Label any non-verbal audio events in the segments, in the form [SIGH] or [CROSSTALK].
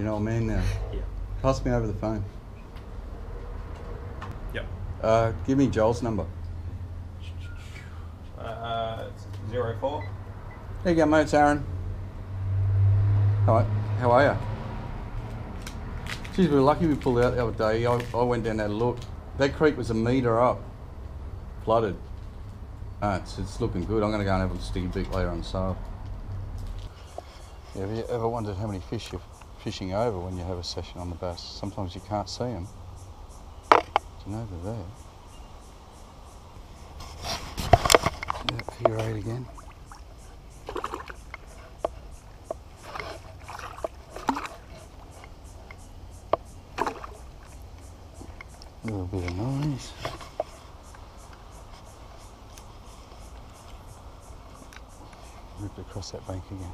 You know what I mean now? Yeah. Pass me over the phone. Yep. Uh, give me Joel's number. Uh, it's zero four. There you go, mate. It's Aaron. How, how are you? Geez, we were lucky we pulled out the other day. I, I went down there to look. That creek was a metre up, flooded. Ah, it's, it's looking good. I'm going to go and have a sticky beak later on sale. Yeah, have you ever wondered how many fish you're fishing over when you have a session on the bass? Sometimes you can't see them. Do you know they're there? Yeah, figure eight again. A little bit of noise. Ripped across that bank again.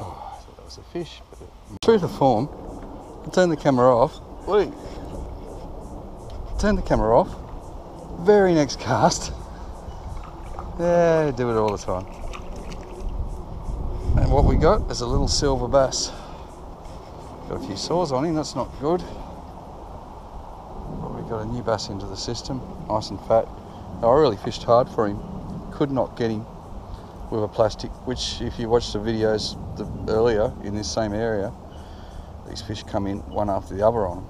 Oh, I thought that was a fish. True to form, I turn the camera off. Wait. Turn the camera off. Very next cast. Yeah, do it all the time. And what we got is a little silver bass. Got a few sores on him, that's not good. But we got a new bass into the system, nice and fat. I really fished hard for him. Could not get him with a plastic, which if you watch the videos the, earlier in this same area, these fish come in one after the other on.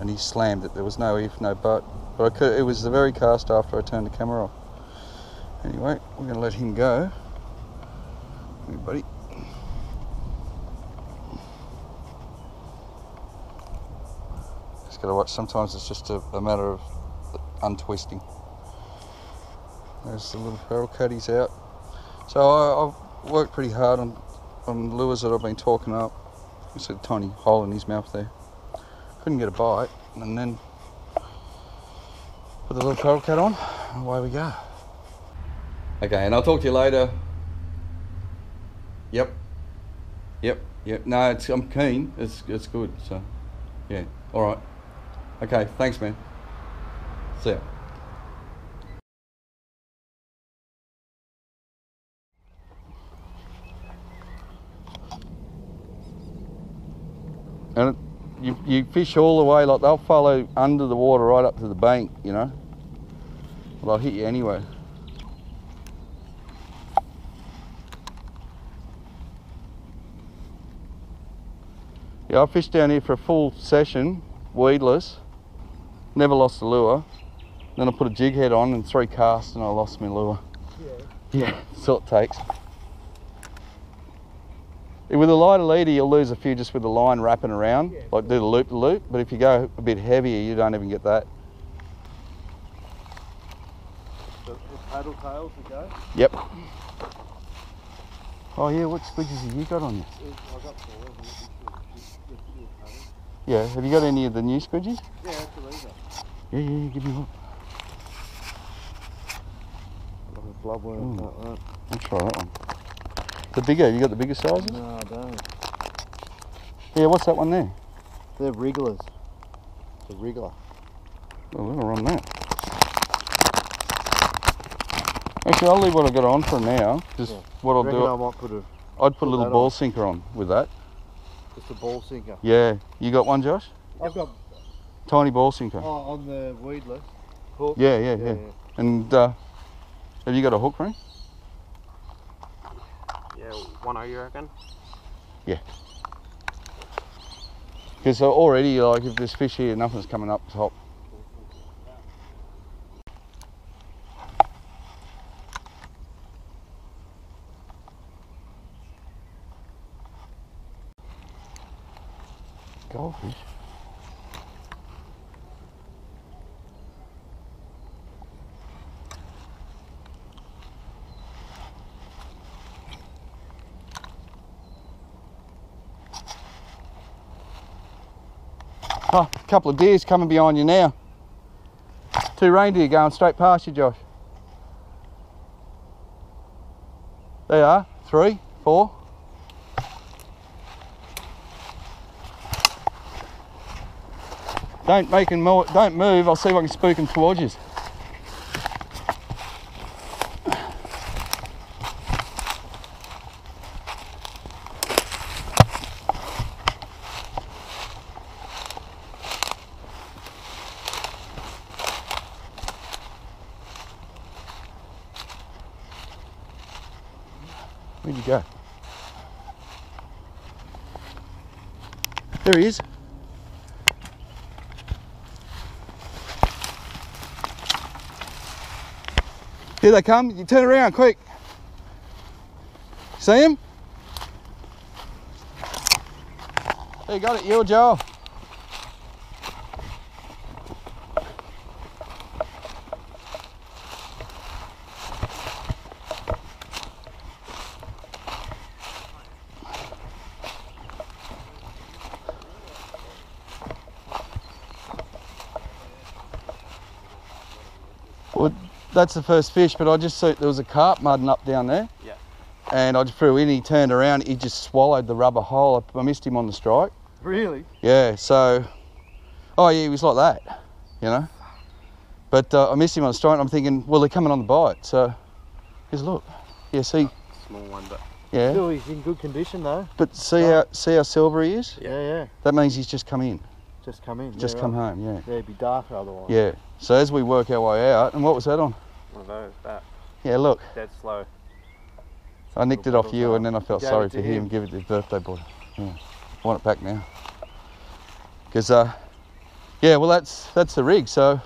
And he slammed it, there was no if, no but. But could, it was the very cast after I turned the camera off. Anyway, we're going to let him go. Here, buddy. Just got to watch. Sometimes it's just a, a matter of uh, untwisting. There's the little feral caddies out. So I, I've worked pretty hard on, on lures that I've been talking up. There's a tiny hole in his mouth there. Couldn't get a bite, and then put the little feral cat on, and away we go. Okay, and I'll talk to you later. Yep. Yep. Yep. No, it's I'm keen. It's it's good. So, yeah. All right. Okay. Thanks, man. See ya. And it, you you fish all the way like they'll follow under the water right up to the bank, you know. Well, they'll hit you anyway. Yeah, I fished down here for a full session, weedless. Never lost the lure. Then I put a jig head on and three casts and I lost my lure. Yeah. Yeah, [LAUGHS] that's all it takes. With a lighter leader, you'll lose a few just with the line wrapping around, Yeah. like do the loop to loop. But if you go a bit heavier, you don't even get that. The, the paddle tails to go. Yep. Oh yeah, what squidgies have you got on you? I got four. of them, which is just the little paddle. Yeah, have you got any of the new squidgies? Yeah, that's the leader. Yeah, yeah, yeah, give me one. Like a bloodworm, like that. I'll try that one. The bigger, you got the bigger sizes? No, I don't. Yeah, what's that one there? They're wrigglers. It's a wriggler. We'll run that. Actually, I'll leave what I've got on for now. Just Yeah. what I'll do, I might put a I'd put a little ball on. sinker on with that. just a ball sinker. Yeah, you got one, Josh? I've got Tiny ball sinker. oh, on the weedless hook. Yeah, yeah, yeah. And uh, have you got a hook ring? Yeah, one O you reckon? Yeah. Because uh, already, like, if there's fish here, nothing's coming up top. Goldfish. Oh, a couple of deers coming behind you now. Two reindeer going straight past you, Josh. They are. Three, four. Don't make them don't move. I'll see if I can spook them towards you. Where'd you go? There he is. Here they come. You turn around quick. See him? You got it, you or Joel. Well, that's the first fish, but I just saw there was a carp mudding up down there. Yeah. And I just threw in, he turned around, he just swallowed the rubber hole. I missed him on the strike. Really? Yeah, so, oh yeah, he was like that, you know. But uh, I missed him on the strike, and I'm thinking, well, they're coming on the bite. So, here's a look. Yeah, see, Small one, but yeah. Still, he's in good condition though. But see how see how silver he is? Yeah, yeah. That means he's just come in, Just come in. just yeah, come right. home. Yeah. Yeah, it'd be darker otherwise. Yeah. So as we work our way out, and what was that on? one of those. That Yeah, look, dead slow. I nicked it off you, bit and then I felt Gave sorry to for him. him. Give it to his birthday boy. Yeah. I want it back now. Because, uh, yeah, well, that's that's the rig. So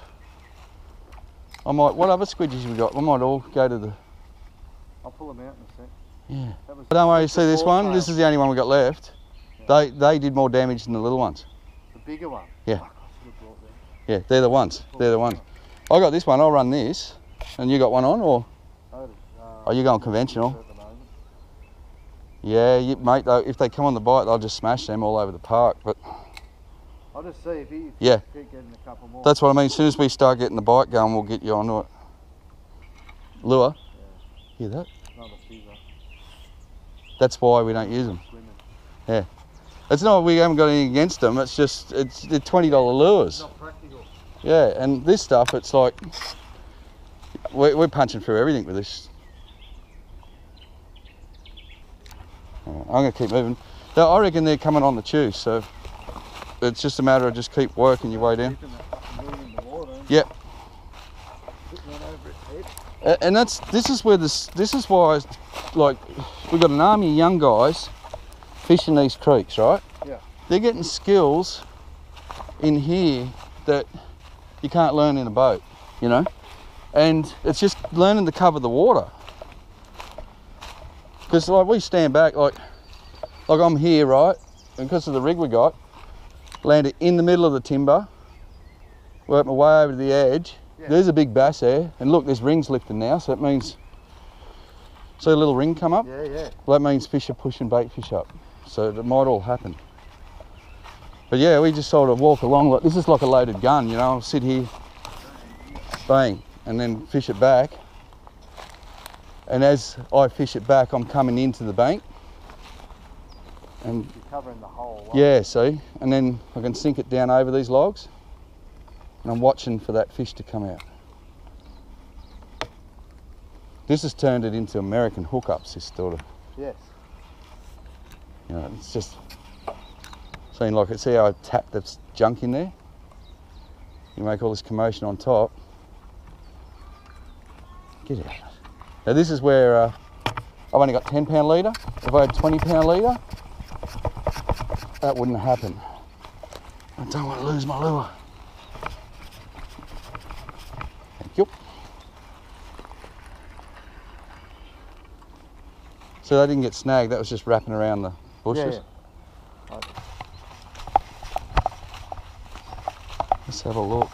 I might. What other squidgies we got? We might all go to the. I'll pull them out in a sec. Yeah. That was But don't worry. that's See this four one? This is the only one we got left. They they did more damage than the little ones. the bigger one. Yeah. Fuck, I should have brought them. Yeah, they're the ones. They're the ones. I got this one. I'll run this. And you got one on, or are you going conventional? the. Yeah, you, mate. Though, if they come on the bite, they'll just smash them all over the park. But I'll just see if he Yeah. keep getting a couple more. that's what I mean. As soon as we start getting the bite going, we'll get you onto it. Lure. Hear that? That's why we don't use them. Yeah. It's not we haven't got anything against them. It's just it's they're twenty dollar lures. Yeah, and this stuff, it's like we're, we're punching through everything with this. I'm gonna keep moving. Now, I reckon they're coming on the chew, so it's just a matter of just keep working your way down. Dipping that fucking wing in the water and Yep. putting it over its head. A- And that's this is where this this is why like we've got an army of young guys fishing these creeks, right? Yeah. They're getting skills in here that you can't learn in a boat, you know? And it's just learning to cover the water. Because like we stand back like like I'm here, right? And because of the rig we got, landed in the middle of the timber, worked my way over to the edge. Yeah. There's a big bass there, and look, there's rings lifting now, so that means see a little ring come up. Yeah, yeah. Well, that means fish are pushing bait fish up, so it might all happen. But yeah, we just sort of walk along like this is like a loaded gun, you know. I'll sit here, bang, and then fish it back. And as I fish it back, I'm coming into the bank. And You're covering the whole. lot. yeah, see, and then I can sink it down over these logs, and I'm watching for that fish to come out. This has turned it into American hookups. This sort of, Yes. you know, it's just seeing like. See how I tap the junk in there? You make all this commotion on top. Get out. Now this is where uh, I've only got 10 pound leader. If I had 20 pound leader, that wouldn't happen. I don't want to lose my lure. Thank you. So they didn't get snagged, that was just wrapping around the bushes. Yeah, Let's have a look.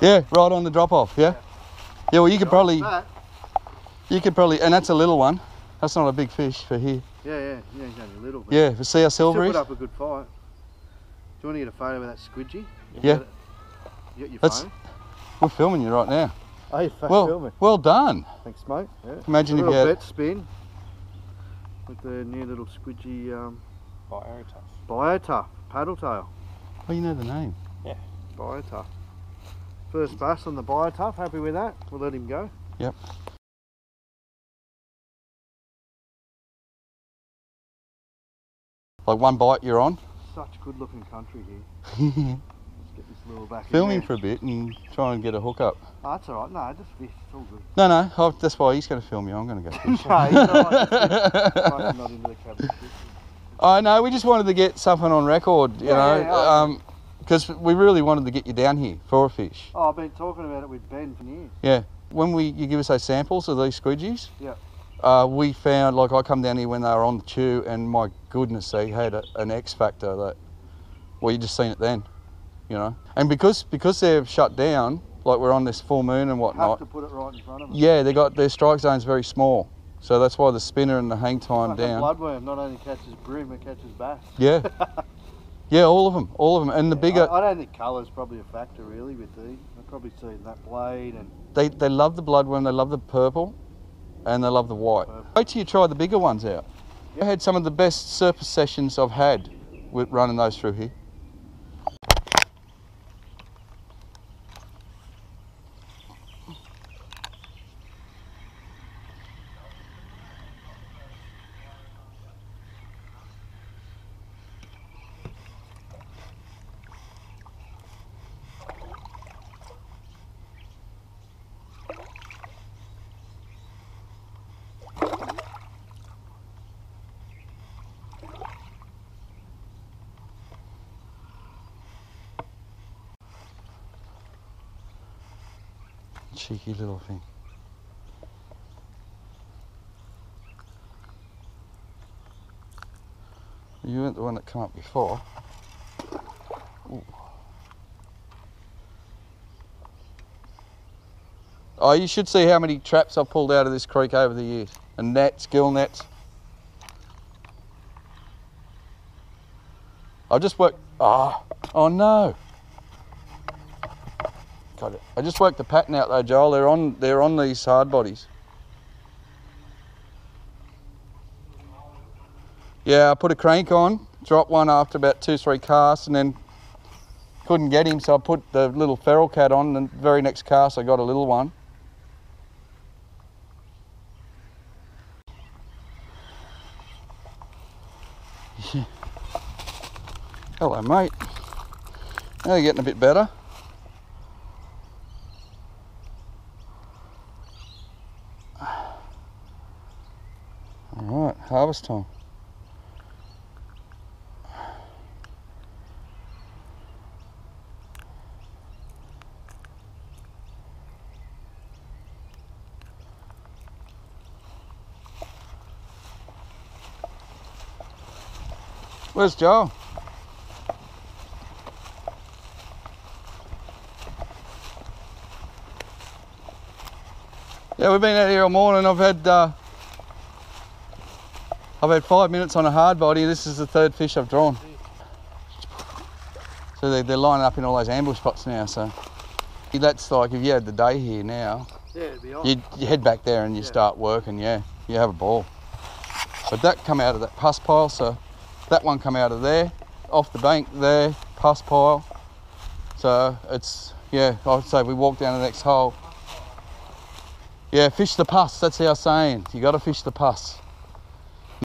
Yeah, right on the drop off, yeah? Yeah, well you could probably you could probably and that's a little one. That's not a big fish for here. yeah, yeah, yeah, he's only a little bit. Yeah, for see how Still put up a good fight. Do you want to get a photo of that squidgy? You Yeah. You got your That's- phone? We're filming you right now. Oh, you're Well, filming. well done. Thanks, mate. Yeah. Imagine if you had bet spin with the new little squidgy um, Biotough. Biotough paddle tail. Oh you know the name. Yeah. Biotough. First bass on the Biotough. Happy with that? We'll let him go. Yep. Like one bite you're on. Such good looking country here. [LAUGHS] Little back. in filming for a bit and try and get a hook up. Oh, that's all right. No, just fish. It's all good. No, no, i that's why he's going to film you. I'm going to go fish. no, he's. I'm not into the. I know. We just wanted to get something on record, you Yeah, know, yeah, yeah. because we really wanted to get you down here for a fish. Oh, I've been talking about it with Ben for years. Yeah. When we you give us those samples of these squidgies, Yeah. uh, we found like I come down here when they were on the chew, and my goodness, they had a, an X factor that well, you just seen it then, you know. And because because they're shut down, like we're on this full moon and whatnot. Have to put it right in front of them. Yeah, they got their strike zone's very small, so that's why the spinner and the hang time Like down. bloodworm not only catches bream, it catches bass. Yeah, [LAUGHS] yeah, all of them, all of them, and the bigger. I, I don't think colour's probably a factor really with these. I've probably seen that blade and They they love the bloodworm, they love the purple, and they love the white. Purple. Wait till you try the bigger ones out. I had some of the best surface sessions I've had with running those through here. Cheeky little thing. You weren't the one that came up before. Ooh. Oh, you should see how many traps I've pulled out of this creek over the years. And nets, gill nets. I've just worked. Ah, oh no. Got it. I just worked the pattern out though, Joel. They're on. They're on these hard bodies. Yeah, I put a crank on, dropped one after about two, three casts, and then couldn't get him, so I put the little feral cat on. And the very next cast, I got a little one. [LAUGHS] Hello, mate. Now you're getting a bit better. All time. Where's Joe? Yeah, we've been out here all morning. I've had uh, I've had five minutes on a hard body. This is the third fish I've drawn. So they're, they're lining up in all those ambush spots now. So that's like if you had the day here now, yeah, it'd be on. you, you head back there and you Yeah. start working. Yeah, you have a ball. But that come out of that pus pile. So that one come out of there, off the bank there, pus pile. So it's yeah. I'd say we walk down the next hole. Yeah, fish the pus. That's our saying. You got to fish the pus.